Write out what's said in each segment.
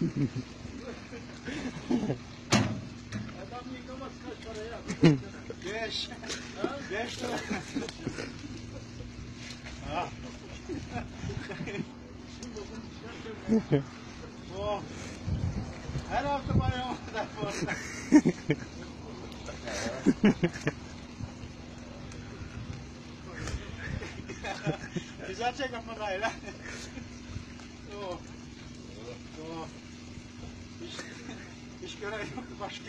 Adam yıkamaz kaç para ya? Beş. Ha? Beş lira. Ha. oh. Her hafta bayram kadar arada. Güzel çek ama gayla. Yok başka.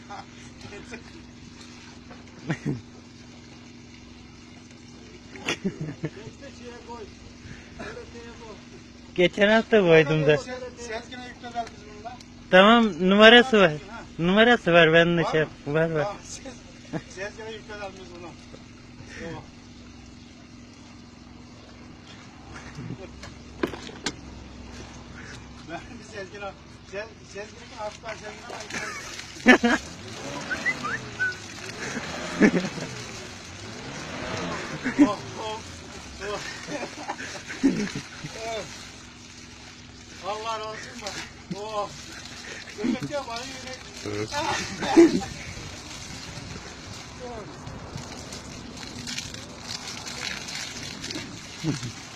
Geçen hafta koydum da. Sezgin'e biz bununla. Tamam numarası var. Numarası var bende şey. Var var. Tamam, Sez, Sezgin'e yükleler biz bunu. Tamam. Ben bir Sezgin'e, Sez, Sezgin'in hafta Sezgin'e ben Oh, oh, oh. Evet. Allah razı olsun bak. Oh. Demek ya bana yine. Oh.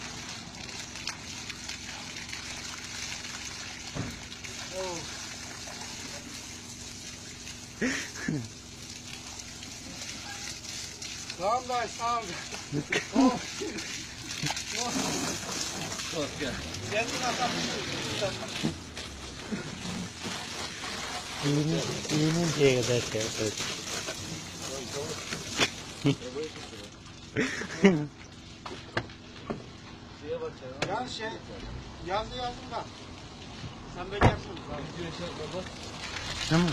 Tamam guys, tamam. Oh. Oh. Kendin atamışsın. İğne, iğnenceye kadar şey yaparız. Yalnız şey, yazdı yazdım da. Sen beklersin. Tamam.